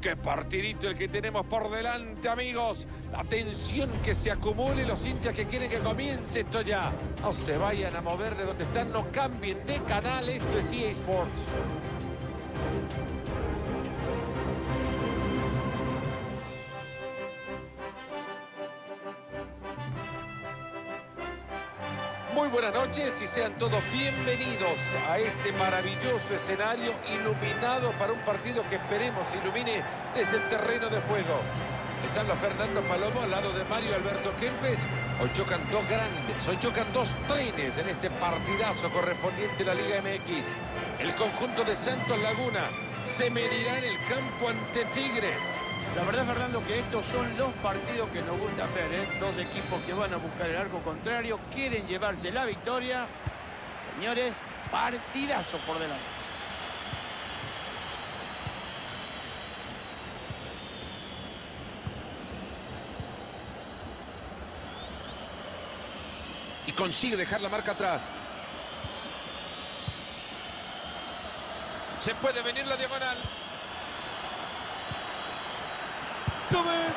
Qué partidito el que tenemos por delante, amigos. La tensión que se acumule, los hinchas que quieren que comience esto ya. No se vayan a mover de donde están, no cambien de canal. Esto es EA Sports. Muy buenas noches y sean todos bienvenidos a este maravilloso escenario iluminado para un partido que esperemos ilumine desde el terreno de juego. Les habla Fernando Palomo al lado de Mario Alberto Kempes. Hoy chocan dos grandes, hoy chocan dos trenes en este partidazo correspondiente a la Liga MX. El conjunto de Santos Laguna se medirá en el campo ante Tigres. La verdad, Fernando, que estos son los partidos que nos gustan ver, ¿eh? Dos equipos que van a buscar el arco contrario, quieren llevarse la victoria. Señores, partidazo por delante. Y consigue dejar la marca atrás. Se puede venir la diagonal. Ven!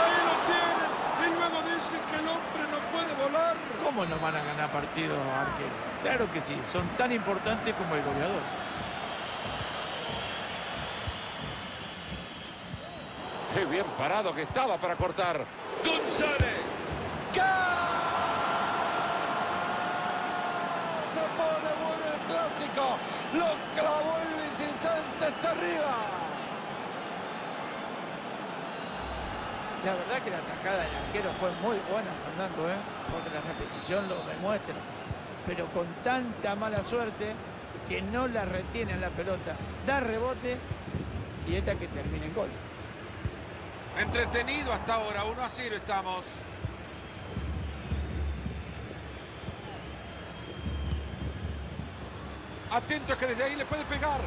Ahí lo tienen. Y luego dicen que el hombre no puede volar. ¿Cómo no van a ganar partidos, arquero? Claro que sí, son tan importantes como el goleador. Qué bien parado que estaba para cortar. González. ¡Gol! Se pone bueno el clásico. Lo clavó el visitante hasta arriba. La verdad que la tajada del arquero fue muy buena, Fernando, ¿eh? porque la repetición lo demuestra. Pero con tanta mala suerte que no la retiene en la pelota. Da rebote y esta que termina en gol. Entretenido hasta ahora, 1 a 0 estamos. Atento que desde ahí le puede pegar.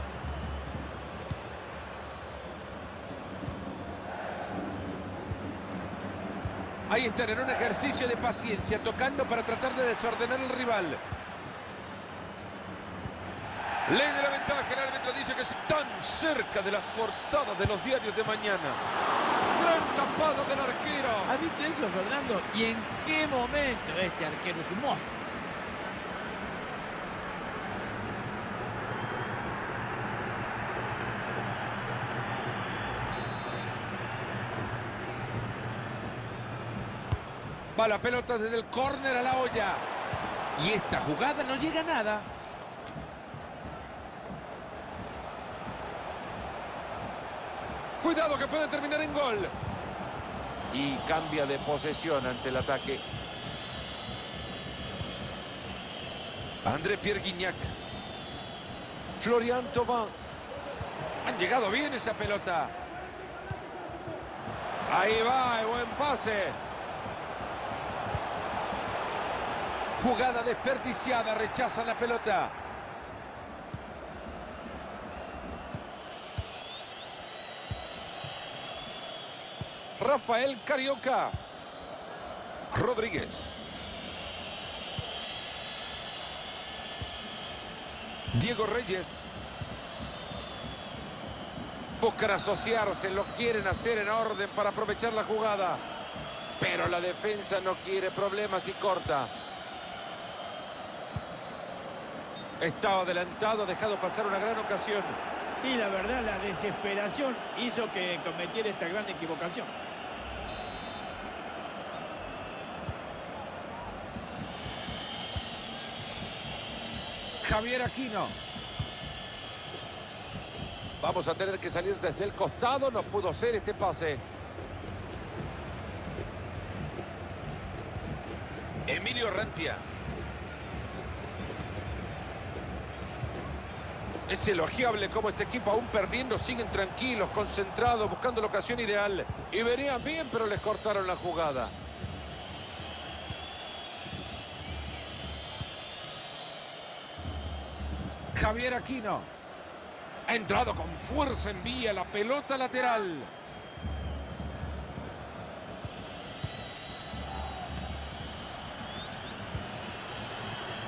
Ahí están en un ejercicio de paciencia, tocando para tratar de desordenar al rival. Ley de la ventaja, el árbitro dice que están cerca de las portadas de los diarios de mañana. Gran tapada del arquero. ¿Has visto eso, Fernando? ¿Y en qué momento este arquero es un monstruo? La pelota desde el córner a la olla. Y esta jugada no llega a nada. Cuidado que puede terminar en gol. Y cambia de posesión ante el ataque. André Pierre Guignac. Florian Thauvin. Han llegado bien esa pelota. Ahí va, buen pase. Jugada desperdiciada, rechaza la pelota. Rafael Carioca. Rodríguez. Diego Reyes. Buscan asociarse, lo quieren hacer en orden para aprovechar la jugada. Pero la defensa no quiere problemas y corta. Estaba adelantado, ha dejado pasar una gran ocasión. Y la verdad, la desesperación hizo que cometiera esta gran equivocación. Javier Aquino. Vamos a tener que salir desde el costado, no pudo ser este pase. Emilio Rentia. Es elogiable como este equipo, aún perdiendo, siguen tranquilos, concentrados, buscando la ocasión ideal. Y venían bien, pero les cortaron la jugada. Javier Aquino. Ha entrado con fuerza, envía la pelota lateral.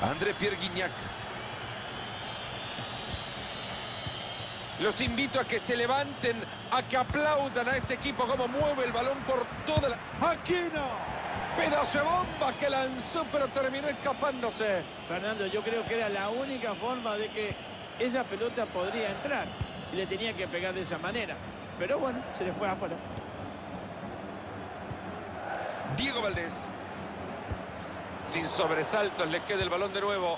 André Pierre Guignac. Los invito a que se levanten, a que aplaudan a este equipo como mueve el balón por toda la... Aquino. Pedazo de bomba que lanzó, pero terminó escapándose. Fernando, yo creo que era la única forma de que esa pelota podría entrar. Y le tenía que pegar de esa manera. Pero bueno, se le fue afuera. Diego Valdés. Sin sobresaltos le queda el balón de nuevo.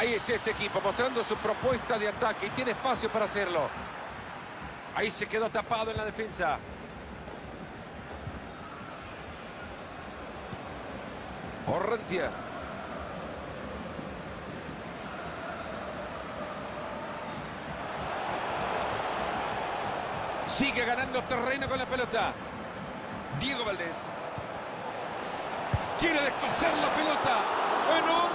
Ahí está este equipo mostrando su propuesta de ataque y tiene espacio para hacerlo. Ahí se quedó tapado en la defensa. Orrantia. Sigue ganando terreno con la pelota. Diego Valdés. Quiere descoser la pelota. Enorme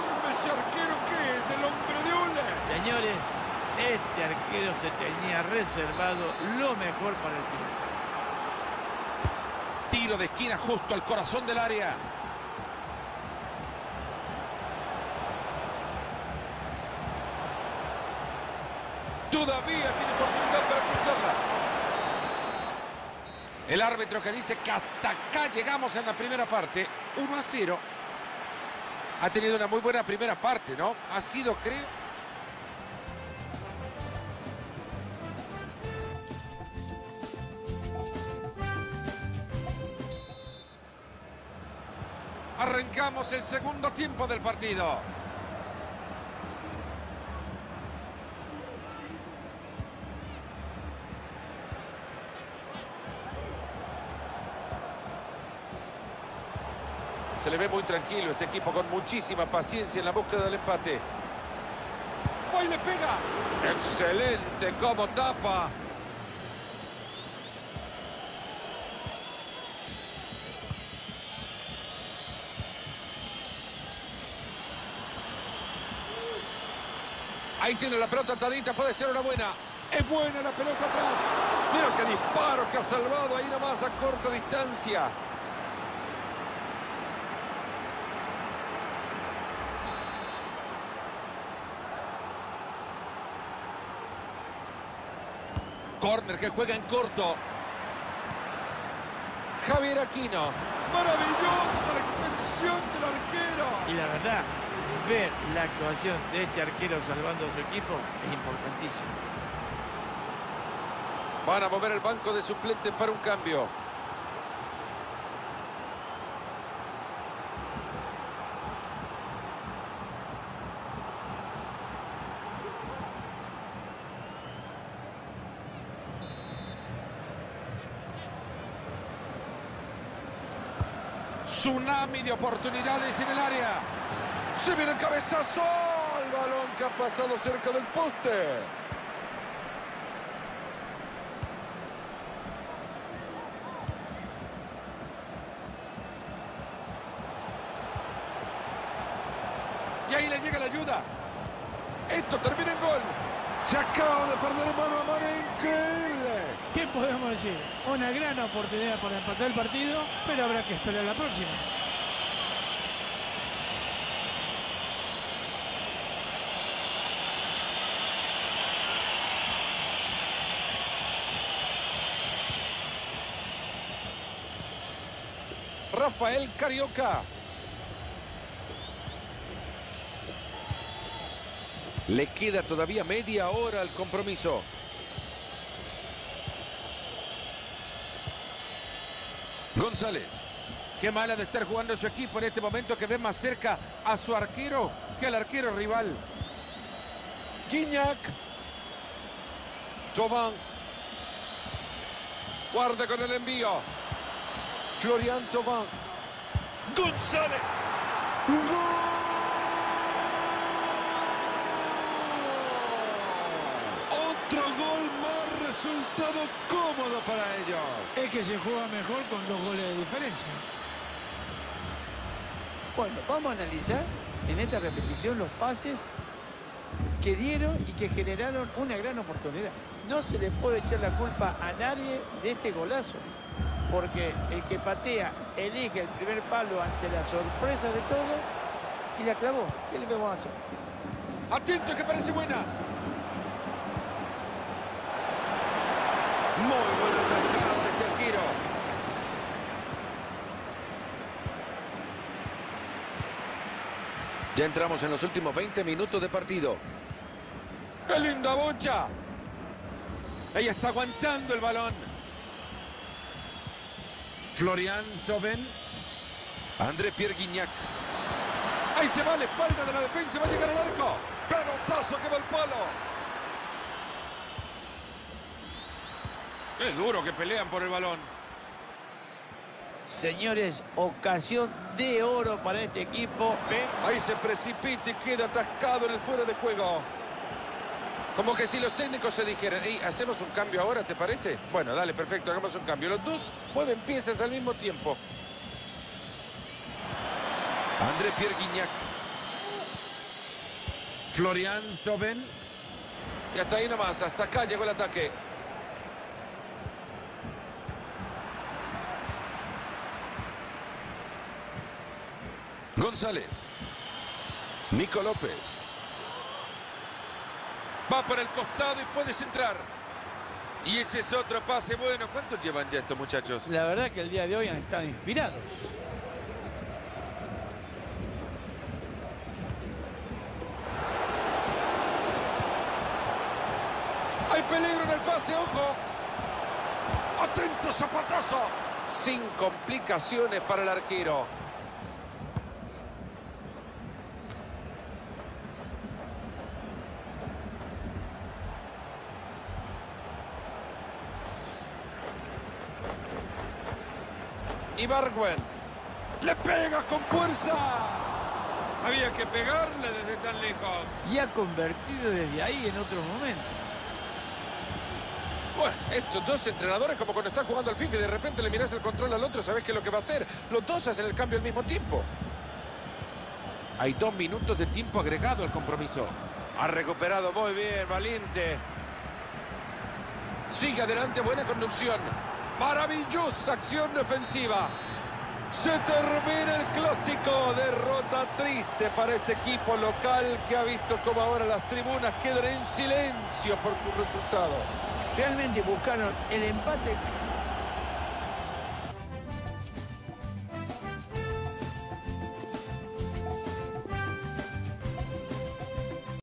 arquero se tenía reservado lo mejor para el final. Tiro de esquina justo al corazón del área. Todavía tiene oportunidad para cruzarla. El árbitro que dice que hasta acá llegamos en la primera parte. 1 a 0. Ha tenido una muy buena primera parte, ¿no? Ha sido, creo... Arrancamos el segundo tiempo del partido. Se le ve muy tranquilo este equipo con muchísima paciencia en la búsqueda del empate. ¡Hoy le pega! Excelente como tapa. Ahí tiene la pelota atadita, puede ser una buena. Es buena la pelota atrás. Mira qué disparo que ha salvado ahí nomás a corta distancia. Corner que juega en corto. Javier Aquino. Maravillosa la extensión del arquero. Y la verdad, ver la actuación de este arquero salvando a su equipo es importantísimo. Van a mover el banco de suplentes para un cambio. Tsunami de oportunidades en el área. Se viene el cabezazo. El balón que ha pasado cerca del poste. Y ahí le llega la ayuda. Esto termina en gol. Se acaba de perder mano a mano. Increíble. ¿Qué podemos decir? Una gran oportunidad para empatar el partido, pero habrá que esperar la próxima. Rafael Carioca. Le queda todavía media hora al compromiso. González. Qué mala de estar jugando su equipo en este momento que ve más cerca a su arquero que al arquero rival. Guiñac. Tobán. Guarda con el envío. Florian Tobán. González. Otro gol más resultado cómodo para ellos. Es que se juega mejor con dos goles de diferencia. Bueno, vamos a analizar en esta repetición los pases que dieron y que generaron una gran oportunidad. No se le puede echar la culpa a nadie de este golazo, porque el que patea elige el primer palo ante la sorpresa de todo y la clavó. ¿Qué le vamos a hacer? Atento que parece buena. Muy buena tajada de este arquero. Ya entramos en los últimos 20 minutos de partido. ¡Qué linda bocha! Ella está aguantando el balón. Florian Toben. André Pierre Guignac. Ahí se va la espalda de la defensa. Va a llegar al arco. Pelotazo que va al palo. Es duro que pelean por el balón. Señores, ocasión de oro para este equipo. Ahí se precipita y queda atascado en el fuera de juego. Como que si los técnicos se dijeran, "Ey, ¿hacemos un cambio ahora, te parece? Bueno, dale, perfecto, hagamos un cambio. Los dos mueven piezas al mismo tiempo. André Pierre Guignac. Florian Toben. Y hasta ahí nomás, hasta acá llegó el ataque. González. Nico López. Va para el costado y puede centrar. Y ese es otro pase bueno. ¿Cuántos llevan ya estos muchachos? La verdad que el día de hoy han estado inspirados. Hay peligro en el pase, ojo. Atento zapatazo. Sin complicaciones para el arquero. Ibargüen. Le pega con fuerza. Había que pegarle desde tan lejos. Y ha convertido desde ahí en otros momentos. Bueno, estos dos entrenadores como cuando estás jugando al FIFA y de repente le miras el control al otro, sabes qué es lo que va a hacer. Los dos hacen el cambio al mismo tiempo. Hay dos minutos de tiempo agregado al compromiso. Ha recuperado muy bien, valiente. Sigue adelante, buena conducción. Maravillosa acción defensiva. Se termina el clásico. Derrota triste para este equipo local que ha visto como ahora las tribunas quedan en silencio por su resultado. Realmente buscaron el empate